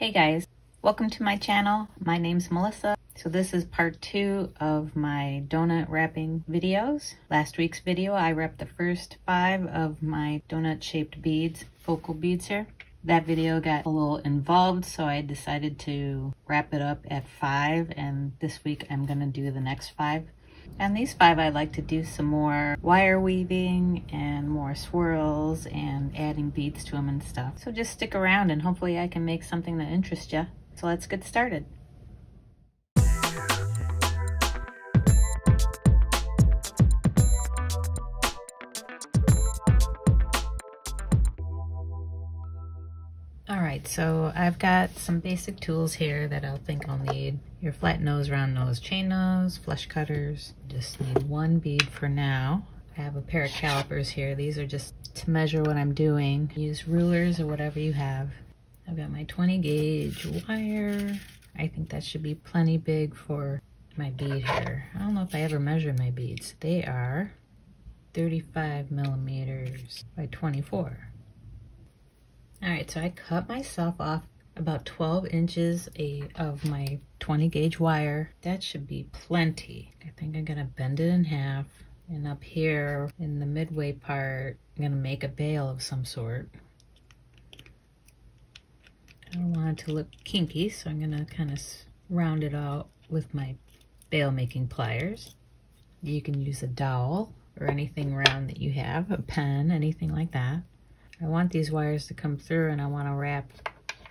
Hey guys, welcome to my channel. My name's Melissa. So this is part two of my donut wrapping videos. Last week's video, I wrapped the first five of my donut shaped beads, focal beads here. That video got a little involved, so I decided to wrap it up at five, and this week I'm gonna do the next five. And these five, I'd like to do some more wire weaving and more swirls and adding beads to them and stuff. So just stick around and hopefully I can make something that interests you. So let's get started. Right, so I've got some basic tools here that I'll think I'll need. Your flat nose, round nose, chain nose, flush cutters. Just need one bead for now. I have a pair of calipers here. These are just to measure what I'm doing. Use rulers or whatever you have. I've got my 20 gauge wire. I think that should be plenty big for my bead here. I don't know if I ever measured my beads. They are 35 millimeters by 24. All right, so I cut myself off about 12 inches a, of my 20 gauge wire. That should be plenty. I think I'm gonna bend it in half. And up here in the midway part, I'm gonna make a bail of some sort. I don't want it to look kinky, so I'm gonna kind of round it out with my bail making pliers. You can use a dowel or anything round that you have, a pen, anything like that. I want these wires to come through and I want to wrap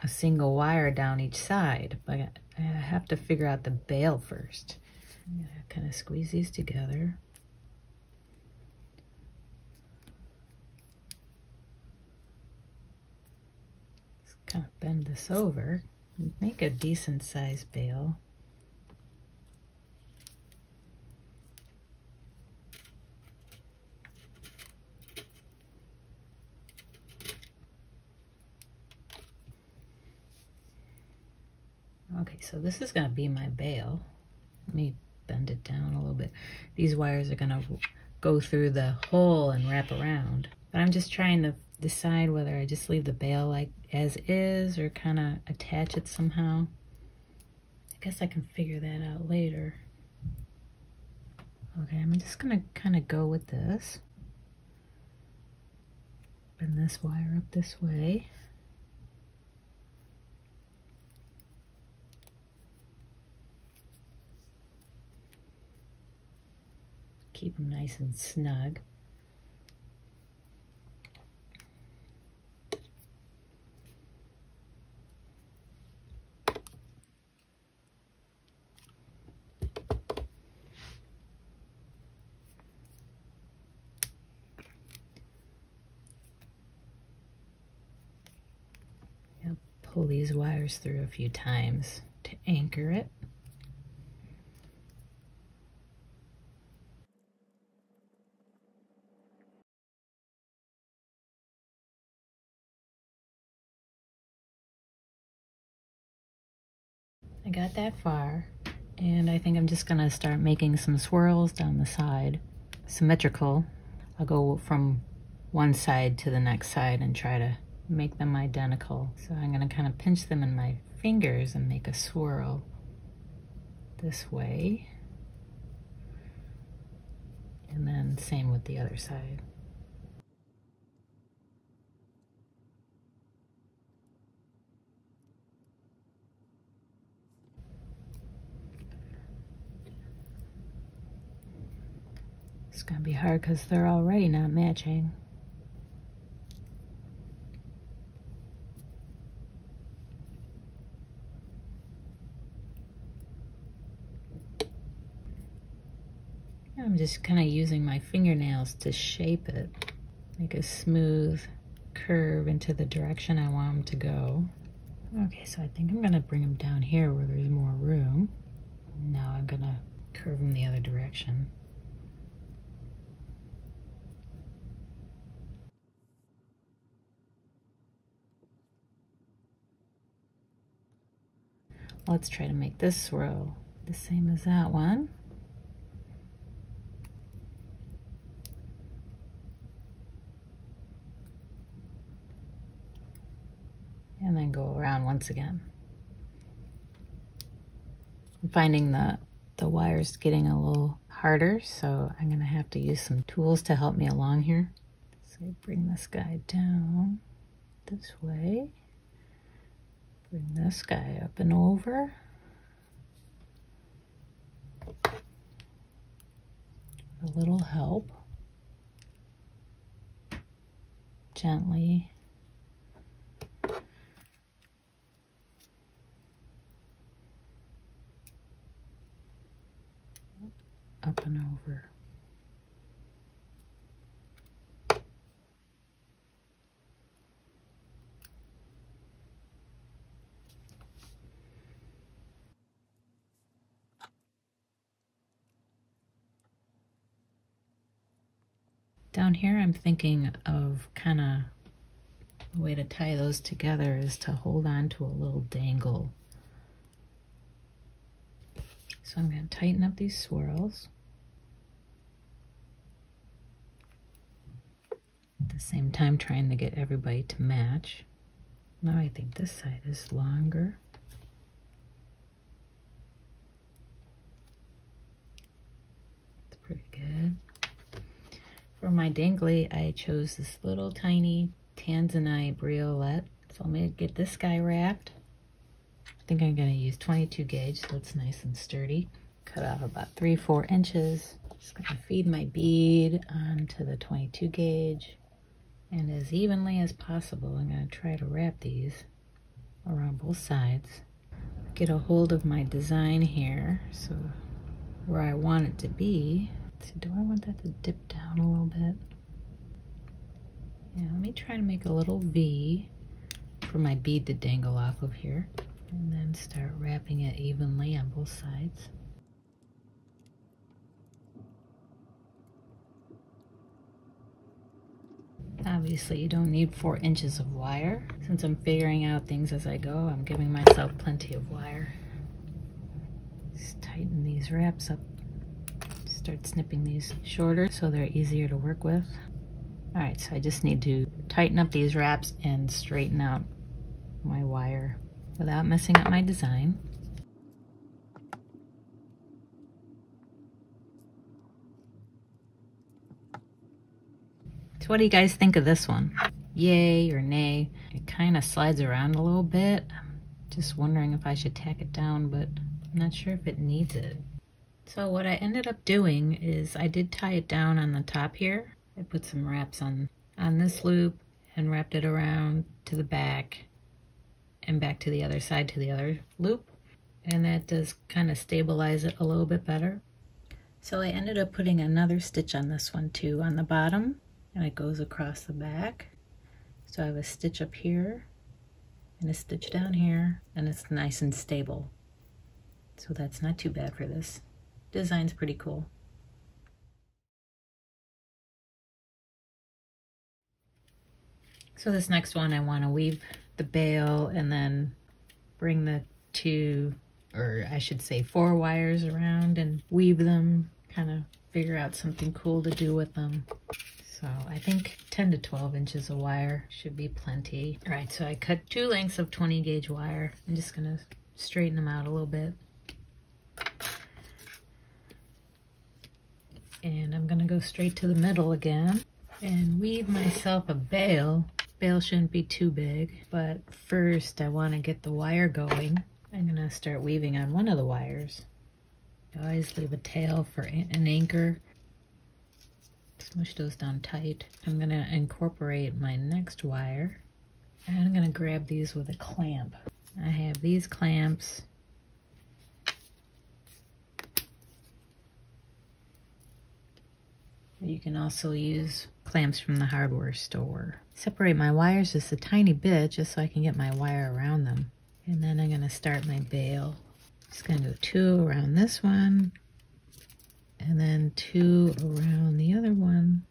a single wire down each side, but I have to figure out the bail first. I'm to kind of squeeze these together. Just kind of bend this over, make a decent sized bail. Okay, so this is gonna be my bail. Let me bend it down a little bit. These wires are gonna go through the hole and wrap around. But I'm just trying to decide whether I just leave the bail like as is or kind of attach it somehow. I guess I can figure that out later. Okay, I'm just gonna kind of go with this. Bend this wire up this way. Keep them nice and snug. pull these wires through a few times to anchor it. I got that far and I think I'm just gonna start making some swirls down the side, symmetrical. I'll go from one side to the next side and try to make them identical. So I'm gonna kind of pinch them in my fingers and make a swirl this way. And then same with the other side. It's going to be hard because they're already not matching. I'm just kind of using my fingernails to shape it. Make a smooth curve into the direction I want them to go. Okay, so I think I'm to bring them down here where there's more room. Now I'm to curve them the other direction. Let's try to make this row the same as that one. And then go around once again. I'm finding the, the wires getting a little harder, so I'm gonna have to use some tools to help me along here. So bring this guy down this way. Bring this guy up and over. A little help. Gently up and over. Down here I'm thinking of kind of the way to tie those together is to hold on to a little dangle so I'm going to tighten up these swirls. At the same time trying to get everybody to match. Now I think this side is longer. It's pretty good. For my dangly, I chose this little tiny Tanzanite briolette. So I'm going to get this guy wrapped I think I'm going to use 22 gauge, so it's nice and sturdy. Cut off about three, four inches. Just going to feed my bead onto the 22 gauge. And as evenly as possible, I'm going to try to wrap these around both sides. Get a hold of my design here, so where I want it to be. So do I want that to dip down a little bit? Yeah, let me try to make a little V for my bead to dangle off of here and then start wrapping it evenly on both sides. Obviously, you don't need four inches of wire. Since I'm figuring out things as I go, I'm giving myself plenty of wire. Just tighten these wraps up. Start snipping these shorter so they're easier to work with. All right, so I just need to tighten up these wraps and straighten out my wire without messing up my design. So what do you guys think of this one? Yay or nay? It kind of slides around a little bit. Just wondering if I should tack it down, but I'm not sure if it needs it. So what I ended up doing is I did tie it down on the top here. I put some wraps on, on this loop and wrapped it around to the back and back to the other side to the other loop. And that does kind of stabilize it a little bit better. So I ended up putting another stitch on this one too on the bottom and it goes across the back. So I have a stitch up here and a stitch down here and it's nice and stable. So that's not too bad for this. Design's pretty cool. So this next one I want to weave the bail and then bring the two, or I should say four wires around and weave them, kind of figure out something cool to do with them. So I think 10 to 12 inches of wire should be plenty. All right, so I cut two lengths of 20 gauge wire. I'm just gonna straighten them out a little bit. And I'm gonna go straight to the middle again and weave myself a bail Bail shouldn't be too big, but first I want to get the wire going. I'm to start weaving on one of the wires. I always leave a tail for an anchor. Smush those down tight. I'm going to incorporate my next wire. And I'm going to grab these with a clamp. I have these clamps You can also use clamps from the hardware store. Separate my wires just a tiny bit just so I can get my wire around them. And then I'm going to start my bail. Just going to go two around this one and then two around the other one.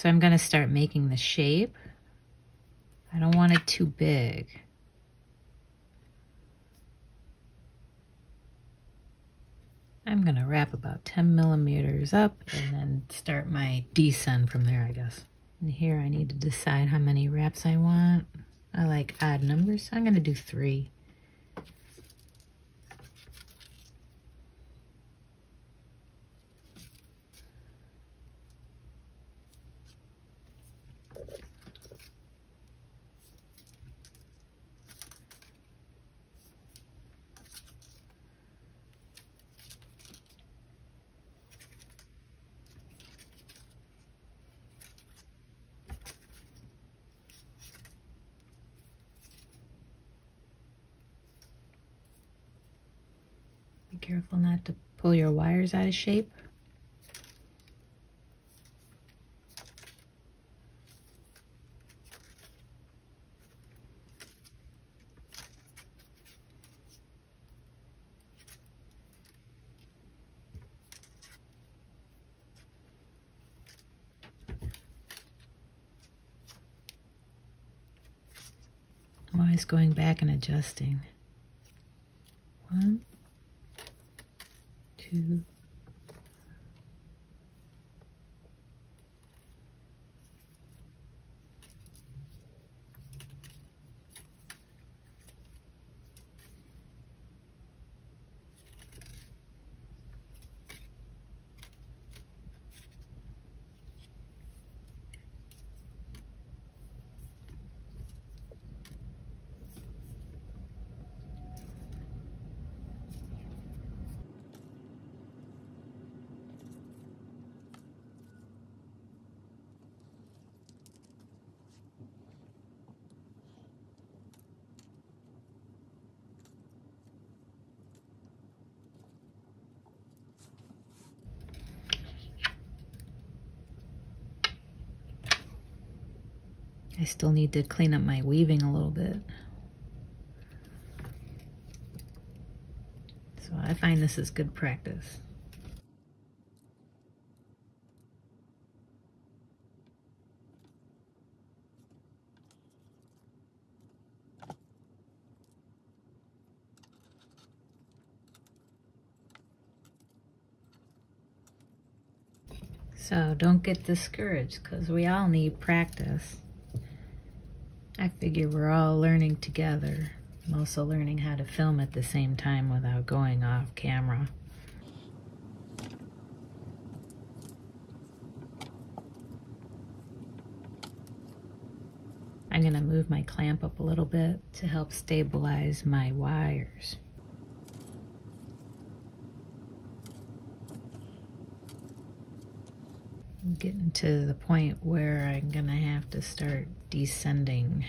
So I'm going to start making the shape I don't want it too big. I'm gonna wrap about 10 millimeters up and then start my descend from there, I guess. And here I need to decide how many wraps I want. I like odd numbers, so I'm gonna do three. Be careful not to pull your wires out of shape. Always going back and adjusting. One, two, I still need to clean up my weaving a little bit. So I find this is good practice. So don't get discouraged because we all need practice. I figure we're all learning together. I'm also learning how to film at the same time without going off camera. I'm going to move my clamp up a little bit to help stabilize my wires. I'm getting to the point where I'm gonna have to start descending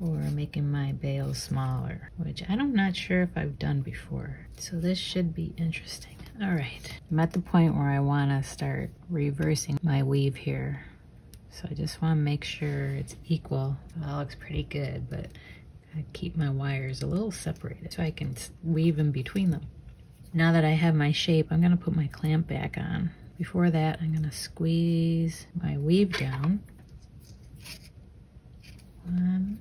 or making my bail smaller, which I'm not sure if I've done before. So this should be interesting. All right, I'm at the point where I wanna start reversing my weave here. So I just wanna make sure it's equal. That looks pretty good, but I keep my wires a little separated so I can weave in between them. Now that I have my shape, I'm gonna put my clamp back on. Before that, I'm gonna squeeze my weave down. One.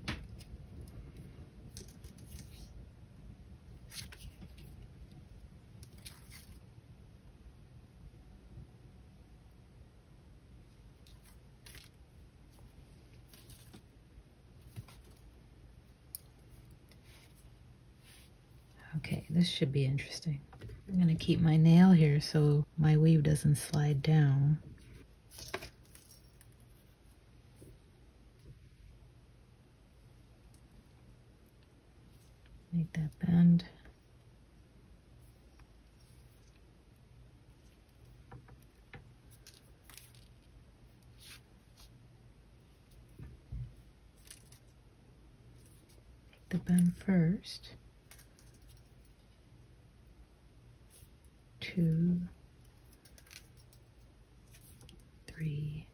Okay, this should be interesting. I'm going to keep my nail here so my weave doesn't slide down. That bend. the bend first. two, three,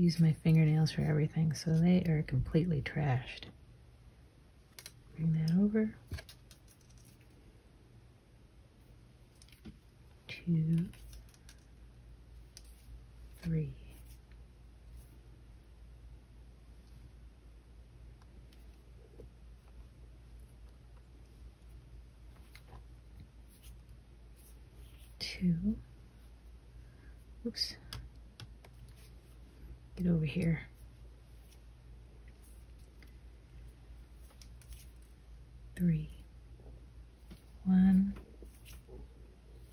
use my fingernails for everything, so they are completely trashed. Bring that over. Two, three. Two. Oops. Get over here. Three. One,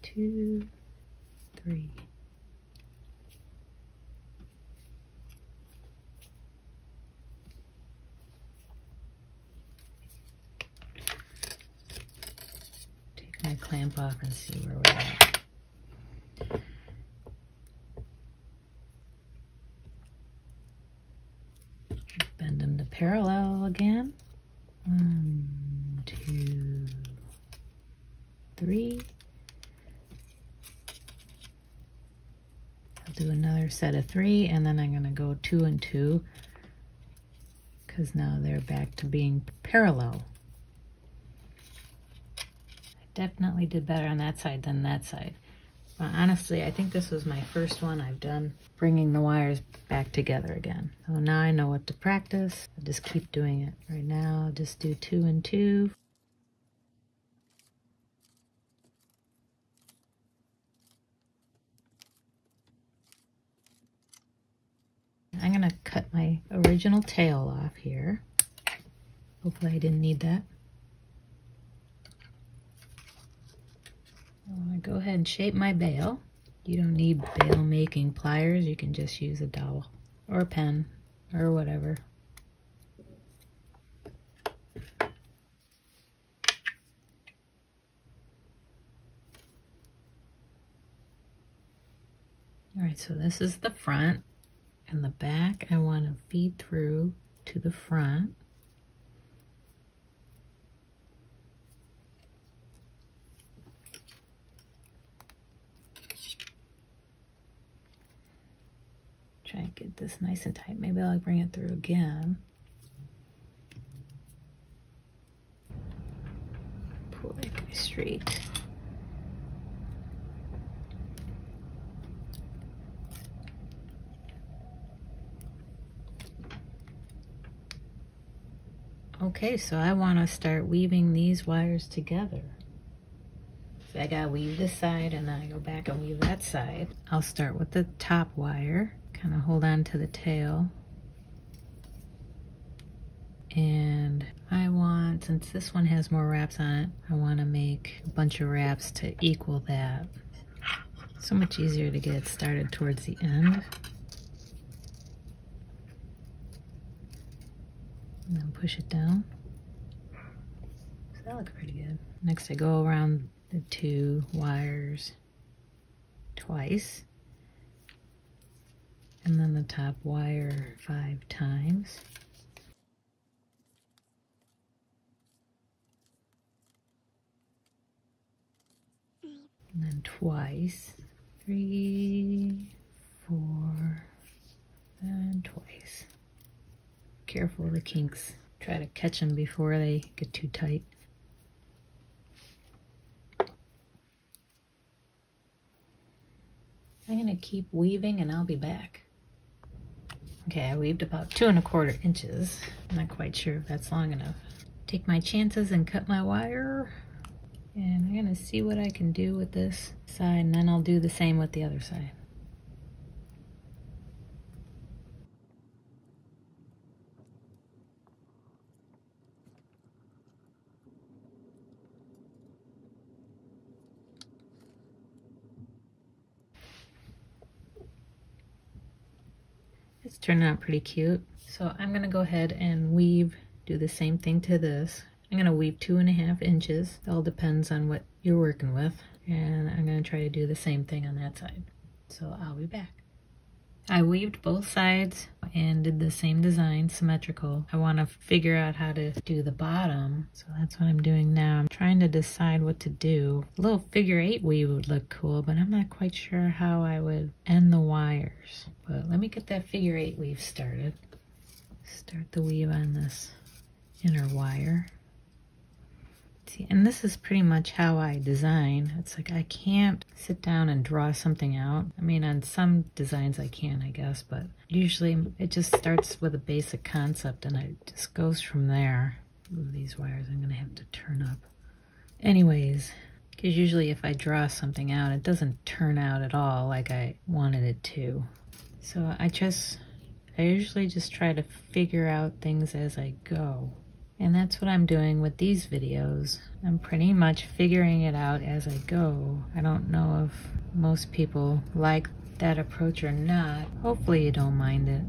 two, three. Take my clamp off and see where we're at. Bend them to parallel again. One, two, three. I'll do another set of three and then I'm going to go two and two because now they're back to being parallel. I definitely did better on that side than that side. Honestly, I think this was my first one I've done bringing the wires back together again. So now I know what to practice. I just keep doing it. Right now, I'll just do two and two. I'm gonna cut my original tail off here. Hopefully I didn't need that. I'm gonna go ahead and shape my bail. You don't need bail making pliers, you can just use a dowel or a pen or whatever. All right, so this is the front and the back I want to feed through to the front. Try and this nice and tight. Maybe I'll bring it through again. Pull it straight. Okay, so I want to start weaving these wires together. So I gotta weave this side and then I go back and weave that side. I'll start with the top wire, kind of hold on to the tail. And I want, since this one has more wraps on it, I want to make a bunch of wraps to equal that. So much easier to get started towards the end. and then push it down. So that looks pretty good. Next I go around the two wires twice and then the top wire five times. And then twice, three, four, and twice careful of the kinks. Try to catch them before they get too tight. I'm going to keep weaving and I'll be back. Okay, I weaved about two and a quarter inches. I'm not quite sure if that's long enough. Take my chances and cut my wire. And I'm to see what I can do with this side and then I'll do the same with the other side. Turning out pretty cute. So I'm gonna go ahead and weave, do the same thing to this. I'm gonna weave two and a half inches. It all depends on what you're working with. And I'm gonna try to do the same thing on that side. So I'll be back. I weaved both sides and did the same design, symmetrical. I want to figure out how to do the bottom, so that's what I'm doing now. I'm trying to decide what to do. A little figure eight weave would look cool, but I'm not quite sure how I would end the wires. But let me get that figure eight weave started. Start the weave on this inner wire. See, and this is pretty much how I design. It's like I can't sit down and draw something out. I mean, on some designs I can, I guess, but usually it just starts with a basic concept and it just goes from there. Ooh, these wires I'm gonna have to turn up. Anyways, because usually if I draw something out, it doesn't turn out at all like I wanted it to. So I just, I usually just try to figure out things as I go. And that's what I'm doing with these videos. I'm pretty much figuring it out as I go. I don't know if most people like that approach or not. Hopefully you don't mind it.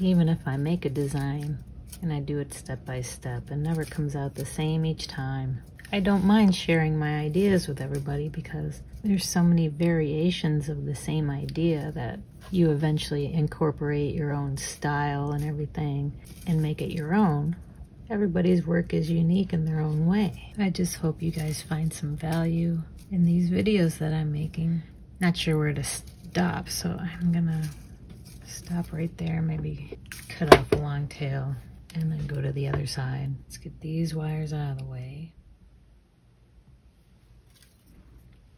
Even if I make a design and I do it step by step, it never comes out the same each time. I don't mind sharing my ideas with everybody because there's so many variations of the same idea that you eventually incorporate your own style and everything and make it your own. Everybody's work is unique in their own way. I just hope you guys find some value in these videos that I'm making. Not sure where to stop, so I'm gonna stop right there, maybe cut off a long tail and then go to the other side. Let's get these wires out of the way.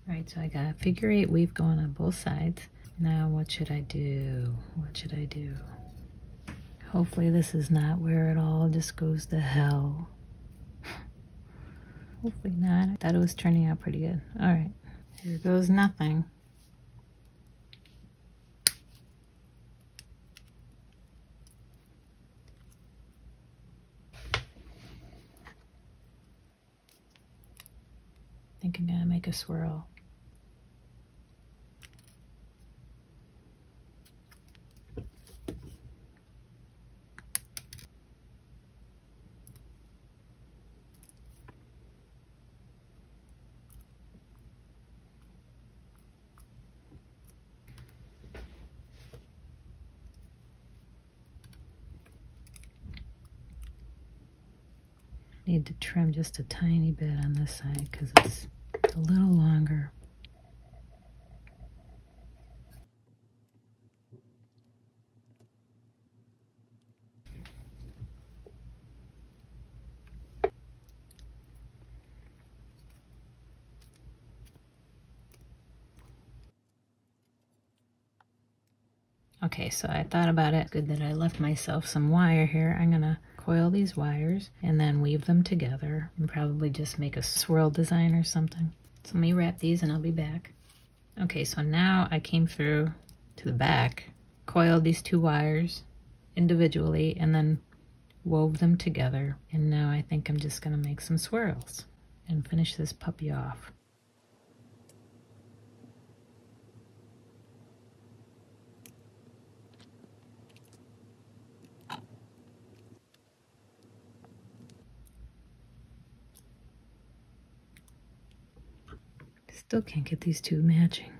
All right, so I got figure eight weave going on both sides. Now what should I do? What should I do? Hopefully this is not where it all just goes to hell. Hopefully not. I thought it was turning out pretty good. All right, here goes nothing. I think I'm gonna make a swirl. Need to trim just a tiny bit on this side because it's a little longer. Okay, so I thought about it. Good that I left myself some wire here. I'm gonna coil these wires and then weave them together and probably just make a swirl design or something. So let me wrap these and I'll be back. Okay, so now I came through to the back, coiled these two wires individually and then wove them together. And now I think I'm just gonna make some swirls and finish this puppy off. Still can't get these two matching.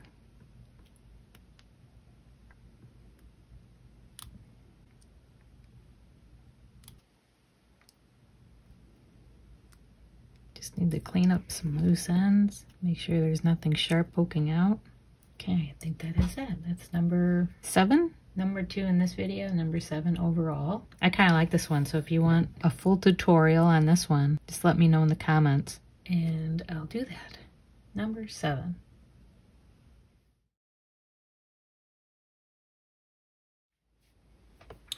Just need to clean up some loose ends. Make sure there's nothing sharp poking out. Okay, I think that is it. That's number seven. Number two in this video, number seven overall. I kind of like this one, so if you want a full tutorial on this one, just let me know in the comments and I'll do that number seven.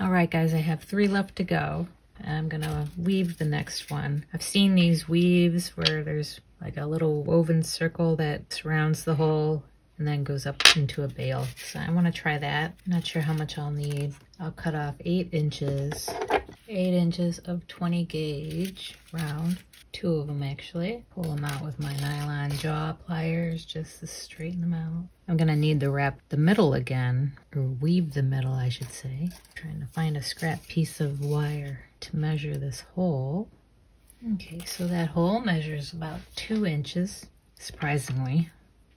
All right, guys, I have three left to go. I'm gonna weave the next one. I've seen these weaves where there's like a little woven circle that surrounds the hole and then goes up into a bail. So I wanna try that. Not sure how much I'll need. I'll cut off eight inches, eight inches of 20 gauge round two of them actually. Pull them out with my nylon jaw pliers just to straighten them out. I'm gonna need to wrap the middle again, or weave the middle I should say. trying to find a scrap piece of wire to measure this hole. Okay, so that hole measures about two inches, surprisingly.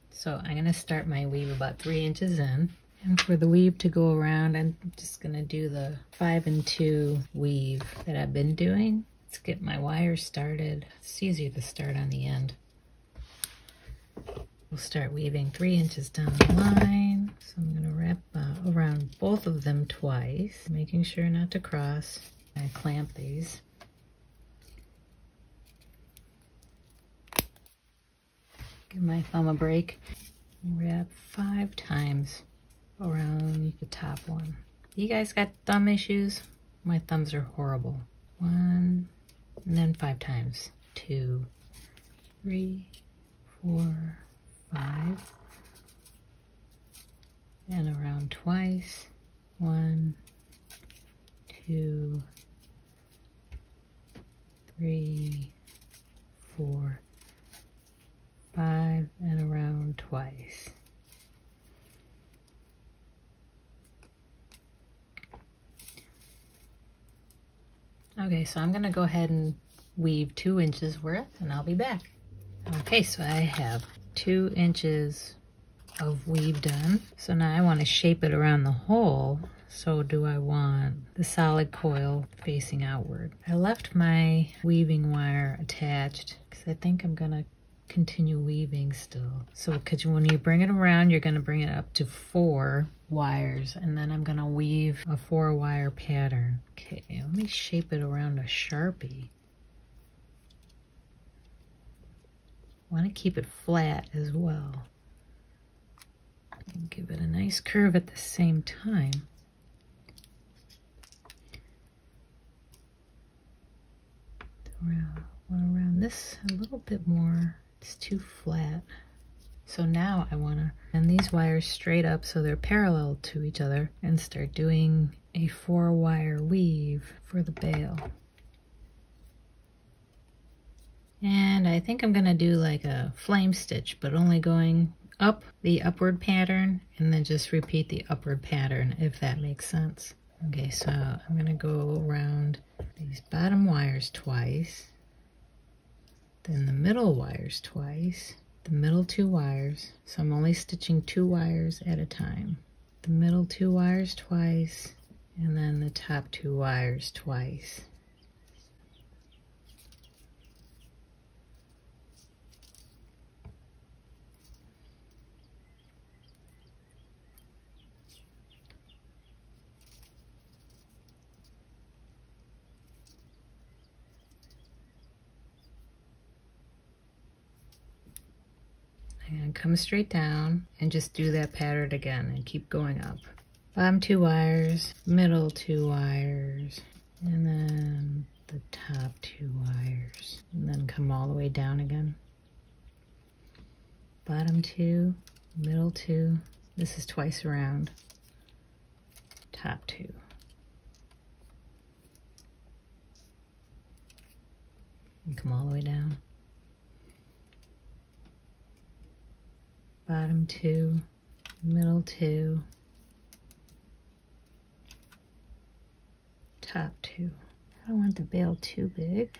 So I'm gonna start my weave about three inches in, And for the weave to go around, I'm just gonna do the five and two weave that I've been doing. Let's get my wire started. It's easier to start on the end. We'll start weaving three inches down the line. So I'm gonna wrap uh, around both of them twice, making sure not to cross. I clamp these. Give my thumb a break. Wrap five times around the top one. You guys got thumb issues? My thumbs are horrible. One, and then five times. Two, three, four, five. And around twice. One, two, three, four, five, and around twice. Okay, so I'm gonna go ahead and weave two inches worth and I'll be back. Okay, so I have two inches of weave done. So now I wanna shape it around the hole. So do I want the solid coil facing outward? I left my weaving wire attached because I think I'm gonna continue weaving still. So because when you bring it around, you're gonna bring it up to four wires and then I'm gonna weave a four wire pattern. Okay, let me shape it around a Sharpie. Want to keep it flat as well. And give it a nice curve at the same time. Around, around this a little bit more. It's too flat. So now I want to bend these wires straight up so they're parallel to each other and start doing a four wire weave for the bail. And I think I'm going to do like a flame stitch, but only going up the upward pattern and then just repeat the upward pattern if that makes sense. Okay, so I'm going to go around these bottom wires twice, then the middle wires twice, the middle two wires, so I'm only stitching two wires at a time. The middle two wires twice, and then the top two wires twice. and come straight down and just do that pattern again and keep going up. Bottom two wires, middle two wires, and then the top two wires, and then come all the way down again. Bottom two, middle two, this is twice around, top two. And come all the way down. Bottom two, middle two, top two. I don't want the bail too big.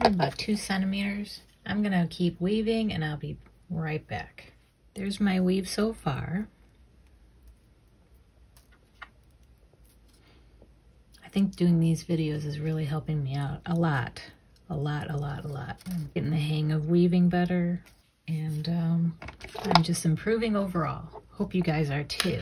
About two centimeters. I'm gonna keep weaving and I'll be right back. There's my weave so far. I think doing these videos is really helping me out a lot. A lot, a lot, a lot. I'm getting the hang of weaving better and um, I'm just improving overall. Hope you guys are too.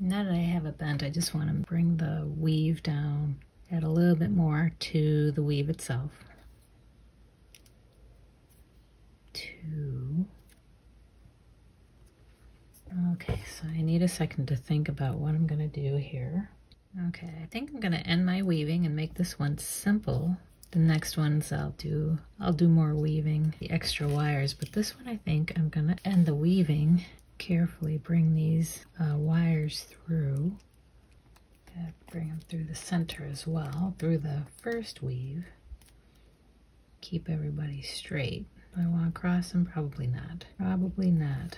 Now that I have it bent, I just want to bring the weave down, add a little bit more to the weave itself. Two. Okay, so I need a second to think about what I'm going to do here. Okay, I think I'm gonna end my weaving and make this one simple. The next ones I'll do, I'll do more weaving, the extra wires, but this one I think I'm gonna end the weaving, carefully bring these uh, wires through. bring them through the center as well, through the first weave. Keep everybody straight. Do I wanna cross them? Probably not. Probably not.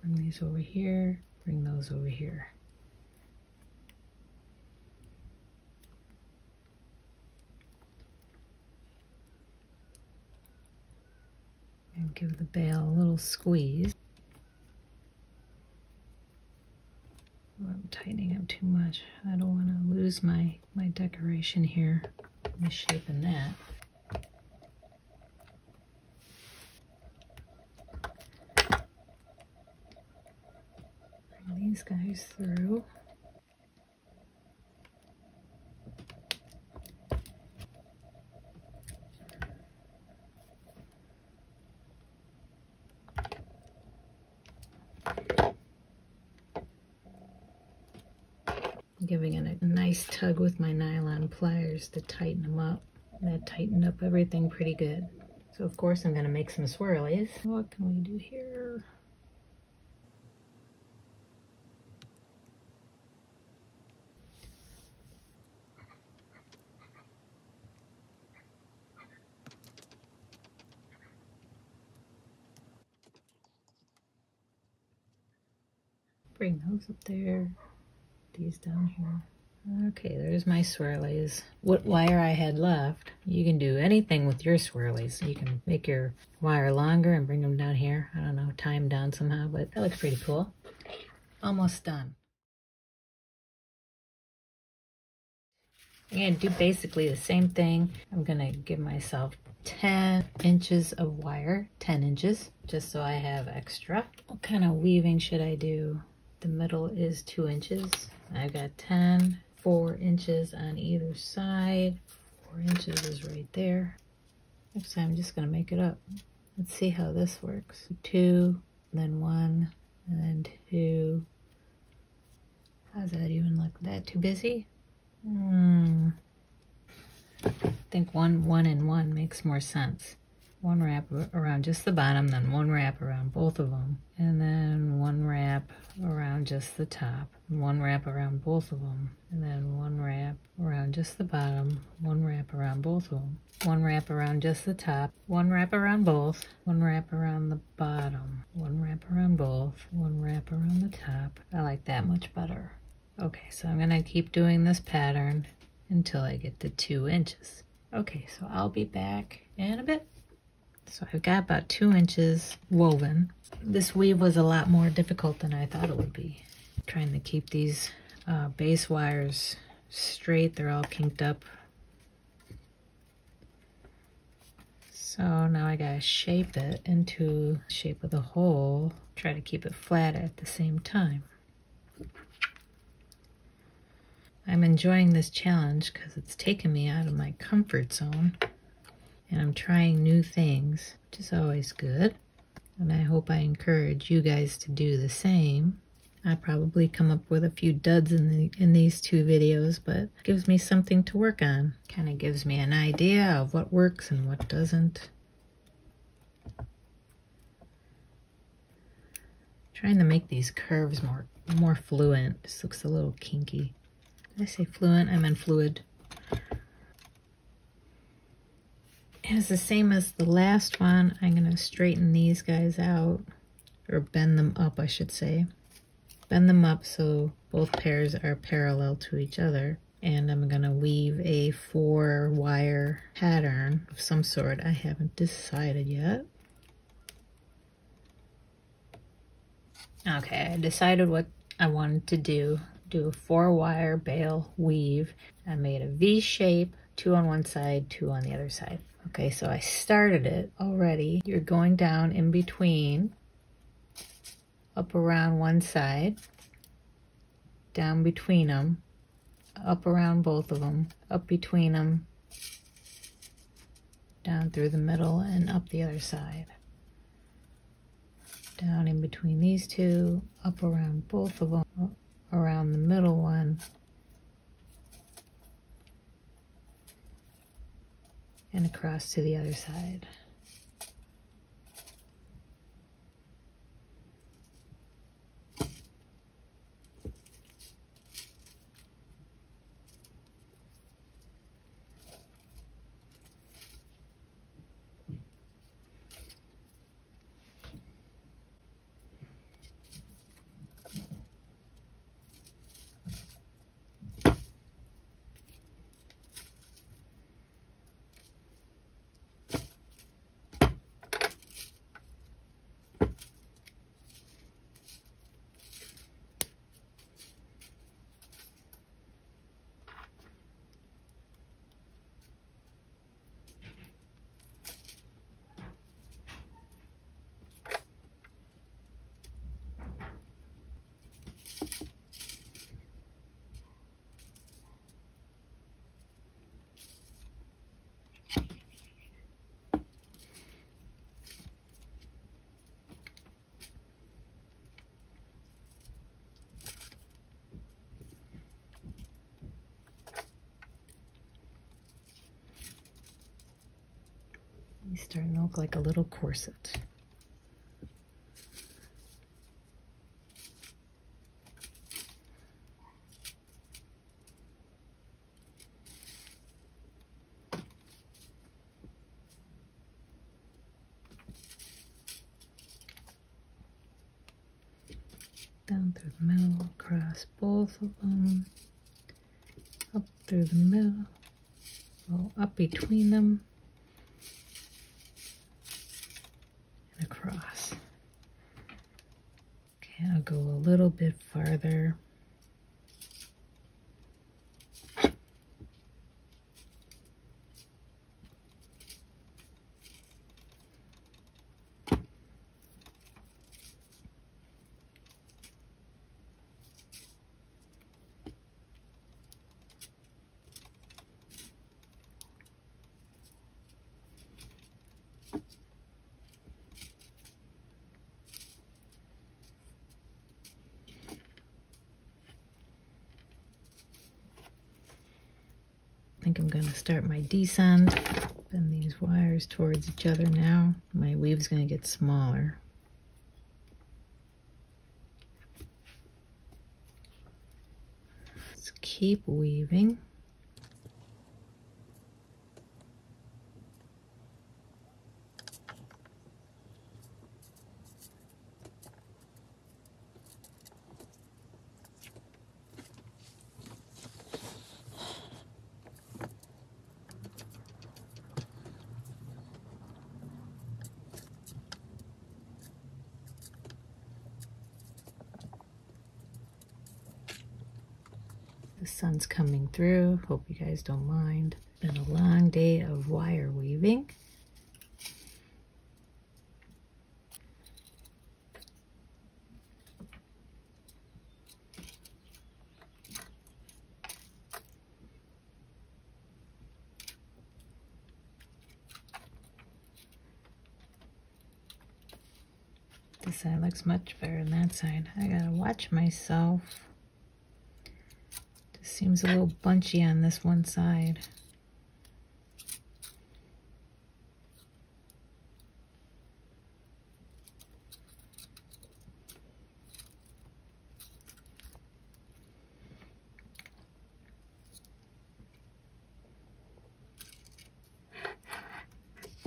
Bring these over here, bring those over here. Give the bail a little squeeze. I'm tightening up too much. I don't want to lose my, my decoration here, misshapen that. Bring these guys through. giving it a nice tug with my nylon pliers to tighten them up. That tightened up everything pretty good. So of course I'm going to make some swirlies. What can we do here? Bring those up there these down here. Okay, there's my swirlies. What wire I had left, you can do anything with your swirlies. You can make your wire longer and bring them down here. I don't know, tie them down somehow, but that looks pretty cool. Almost done. I'm to do basically the same thing. I'm to give myself 10 inches of wire, 10 inches, just so I have extra. What kind of weaving should I do? The middle is 2 inches. I've got 10, 4 inches on either side. 4 inches is right there. Next time I'm just going to make it up. Let's see how this works. 2, then 1, and then 2. How's that even look? That too busy? Hmm. I think one, one and one makes more sense one wrap around just the bottom, then one wrap around both of them, and then one wrap around just the top, one wrap around both of them, and then one wrap around just the bottom, one wrap around both of them, one wrap around just the top, one wrap around both, one wrap around the bottom, one wrap around both, one wrap around the top. I like that much better. Okay, so I'm gonna keep doing this pattern until I get to two inches. Okay, so I'll be back in a bit. So I've got about two inches woven. This weave was a lot more difficult than I thought it would be. Trying to keep these uh, base wires straight. They're all kinked up. So now I gotta shape it into shape of the hole. Try to keep it flat at the same time. I'm enjoying this challenge because it's taken me out of my comfort zone and I'm trying new things, which is always good. And I hope I encourage you guys to do the same. I probably come up with a few duds in the in these two videos, but gives me something to work on. Kind of gives me an idea of what works and what doesn't. Trying to make these curves more more fluent. This looks a little kinky. Did I say fluent? I meant fluid. It's the same as the last one. I'm going to straighten these guys out, or bend them up, I should say. Bend them up so both pairs are parallel to each other. And I'm to weave a four wire pattern of some sort. I haven't decided yet. Okay, I decided what I wanted to do. Do a four wire bail weave. I made a V shape, two on one side, two on the other side. Okay, so I started it already. You're going down in between, up around one side, down between them, up around both of them, up between them, down through the middle and up the other side. Down in between these two, up around both of them, around the middle one, and across to the other side. He's starting to look like a little corset. down through the middle, across both of them, up through the middle, go up between them, and across. Okay, I'll go a little bit farther. Start my descent. Bend these wires towards each other now. My weave's going to get smaller. Let's keep weaving. The sun's coming through. Hope you guys don't mind. Been a long day of wire weaving. This side looks much better than that side. I gotta watch myself. Seems a little bunchy on this one side.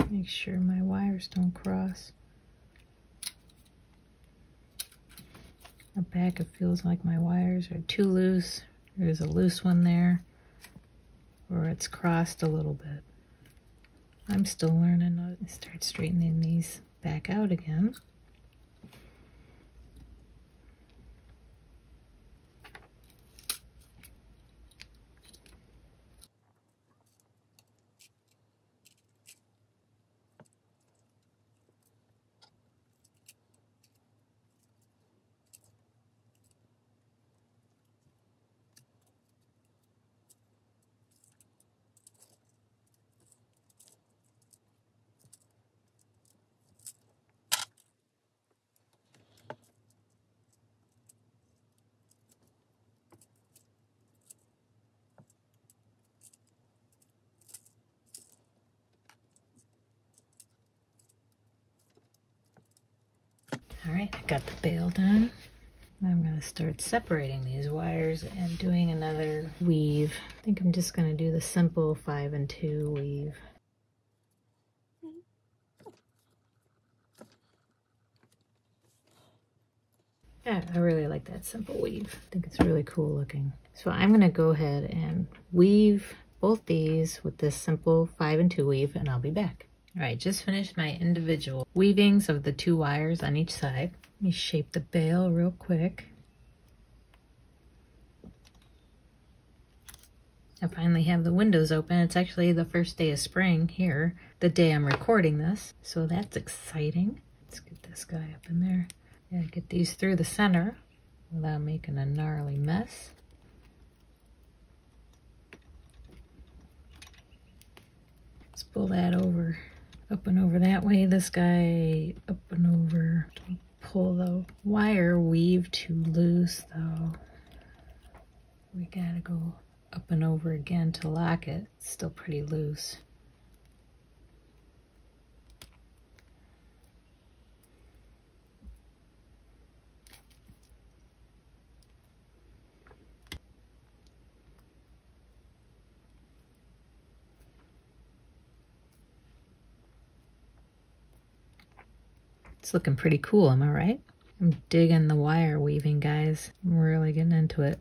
Make sure my wires don't cross. The back it feels like my wires are too loose. There's a loose one there. Or it's crossed a little bit. I'm still learning to start straightening these back out again. All right, I got the bail done. I'm gonna start separating these wires and doing another weave. I think I'm just gonna do the simple five and two weave. Yeah, I really like that simple weave. I think it's really cool looking. So I'm gonna go ahead and weave both these with this simple five and two weave and I'll be back. All right, just finished my individual weavings of the two wires on each side. Let me shape the bail real quick. I finally have the windows open. It's actually the first day of spring here, the day I'm recording this. So that's exciting. Let's get this guy up in there. Gotta get these through the center without making a gnarly mess. Let's pull that over up and over that way. This guy up and over. Don't pull the wire weave too loose though. We gotta go up and over again to lock it. It's still pretty loose. It's looking pretty cool, am I right? I'm digging the wire weaving, guys. I'm really getting into it.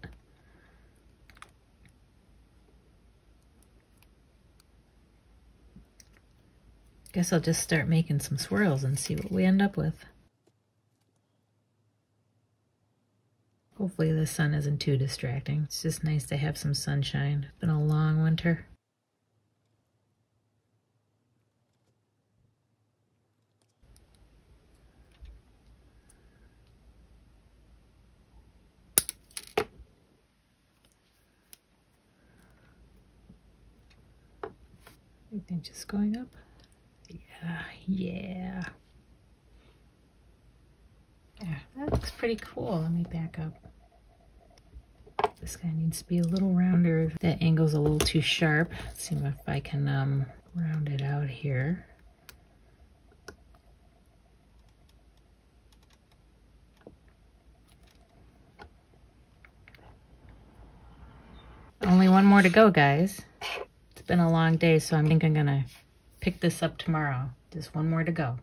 Guess I'll just start making some swirls and see what we end up with. Hopefully the sun isn't too distracting. It's just nice to have some sunshine. It's been a long winter. Everything just going up. Yeah, yeah. Yeah, that looks pretty cool. Let me back up. This guy needs to be a little rounder. That angle's a little too sharp. Let's see if I can um, round it out here. Only one more to go, guys. Been a long day, so I think I'm gonna pick this up tomorrow. Just one more to go.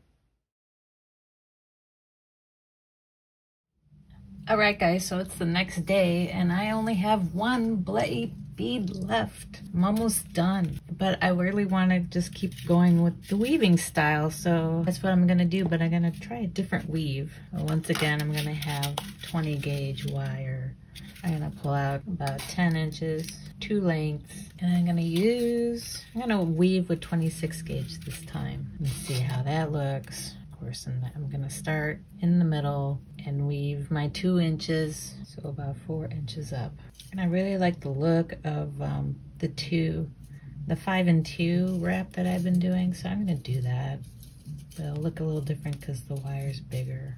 All right, guys, so it's the next day, and I only have one bloody bead left. I'm almost done, but I really want to just keep going with the weaving style, so that's what I'm going to do, but I'm going to try a different weave. Once again, I'm going to have 20 gauge wire. I'm going to pull out about 10 inches, two lengths, and I'm going to use, I'm going to weave with 26 gauge this time. Let's see how that looks Of course and I'm gonna start in the middle and weave my two inches so about four inches up and I really like the look of um, the two the five and two wrap that I've been doing so I'm gonna do that but it'll look a little different because the wire's bigger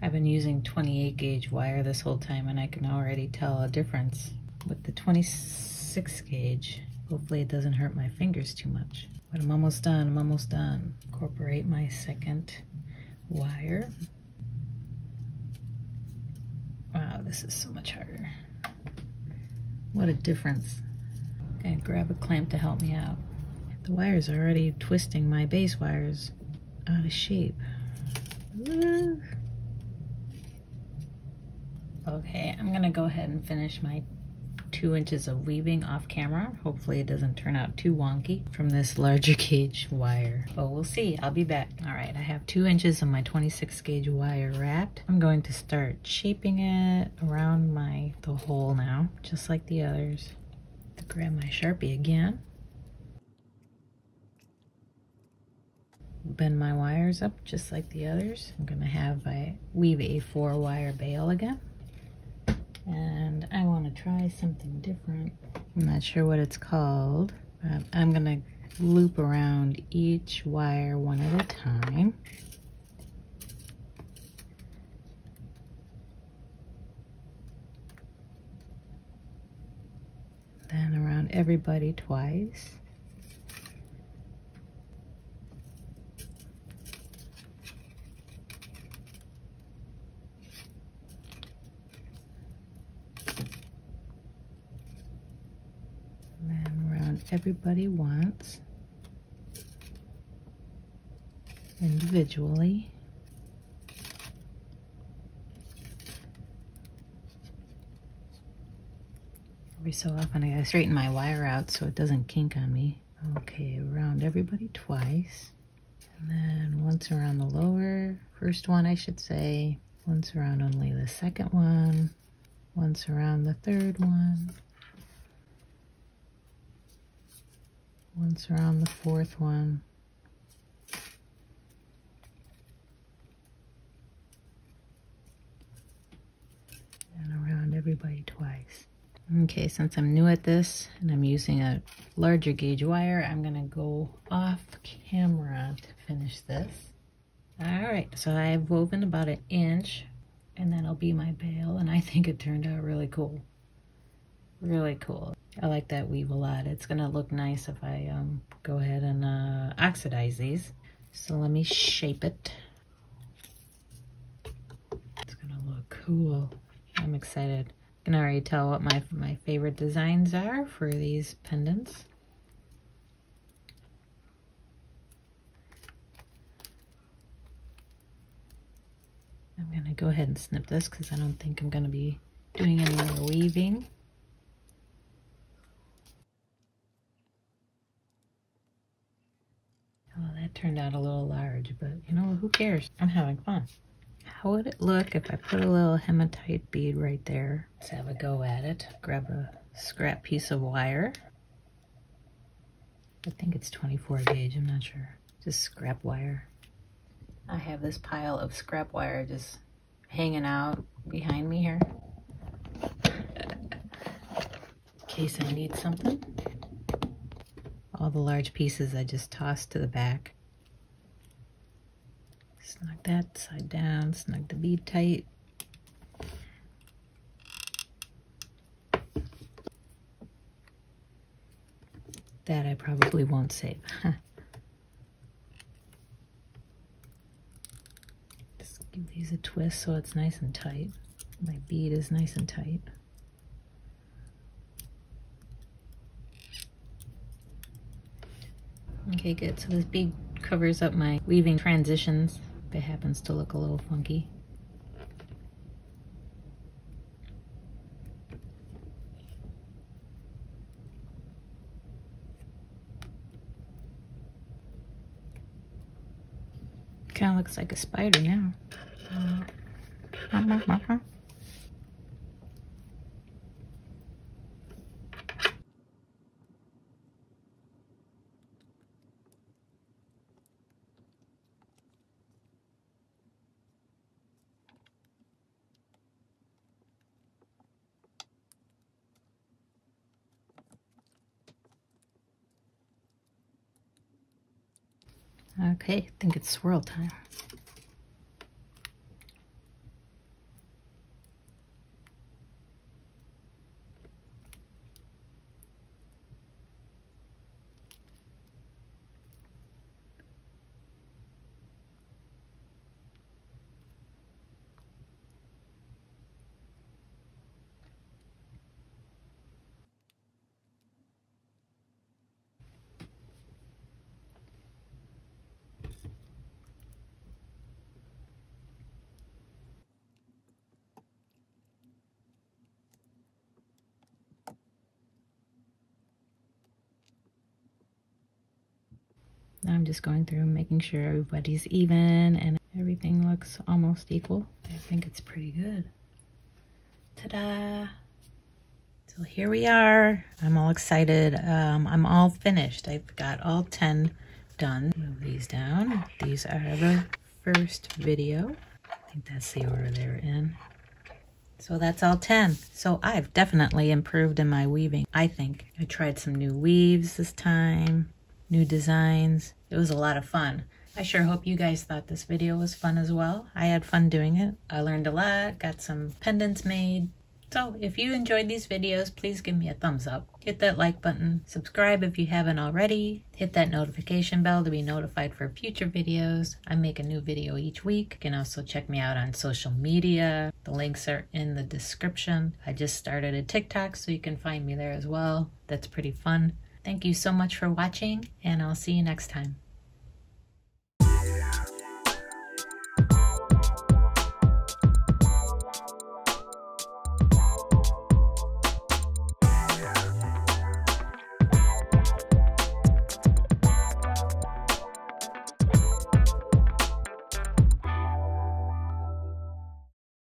I've been using 28 gauge wire this whole time and I can already tell a difference with the 26 gauge hopefully it doesn't hurt my fingers too much but I'm almost done, I'm almost done. Incorporate my second wire. Wow, this is so much harder. What a difference. Okay, grab a clamp to help me out. The wire's are already twisting my base wires out of shape. Okay, I'm gonna go ahead and finish my two inches of weaving off camera. Hopefully it doesn't turn out too wonky from this larger gauge wire. But we'll see, I'll be back. All right, I have two inches of my 26 gauge wire wrapped. I'm going to start shaping it around my the hole now, just like the others. Grab my Sharpie again. bend my wires up just like the others. I'm gonna have I weave a four wire bail again and I want to try something different. I'm not sure what it's called. I'm going to loop around each wire one at a time. Then around everybody twice. Everybody wants individually. Every so often I gotta straighten my wire out so it doesn't kink on me. Okay, around everybody twice. And then once around the lower, first one I should say, once around only the second one, once around the third one, once around the fourth one. And around everybody twice. Okay, since I'm new at this and I'm using a larger gauge wire, I'm gonna go off camera to finish this. All right, so I've woven about an inch and that'll be my bail and I think it turned out really cool. Really cool. I like that weave a lot. It's gonna look nice if I um, go ahead and uh, oxidize these. So let me shape it. It's gonna look cool. I'm excited. I can already tell what my, my favorite designs are for these pendants. I'm to go ahead and snip this because I don't think I'm to be doing any more weaving. Oh, that turned out a little large, but you know, who cares? I'm having fun. How would it look if I put a little hematite bead right there? Let's have a go at it. Grab a scrap piece of wire. I think it's 24 gauge, I'm not sure. Just scrap wire. I have this pile of scrap wire just hanging out behind me here. In case I need something. All the large pieces I just tossed to the back. Snug that side down, snug the bead tight. That I probably won't save. Just give these a twist so it's nice and tight. My bead is nice and tight. Okay, good. So this bead covers up my weaving transitions if it happens to look a little funky. Kind of looks like a spider now. Uh, Okay, I think it's swirl time. I'm just going through making sure everybody's even and everything looks almost equal. I think it's pretty good. Ta-da! So here we are. I'm all excited. Um, I'm all finished. I've got all 10 done. Move these down. These are the first video. I think that's the order they're in. So that's all 10. So I've definitely improved in my weaving, I think. I tried some new weaves this time new designs. It was a lot of fun. I sure hope you guys thought this video was fun as well. I had fun doing it. I learned a lot, got some pendants made. So if you enjoyed these videos, please give me a thumbs up. Hit that like button, subscribe if you haven't already, hit that notification bell to be notified for future videos. I make a new video each week. You can also check me out on social media. The links are in the description. I just started a TikTok so you can find me there as well. That's pretty fun. Thank you so much for watching, and I'll see you next time.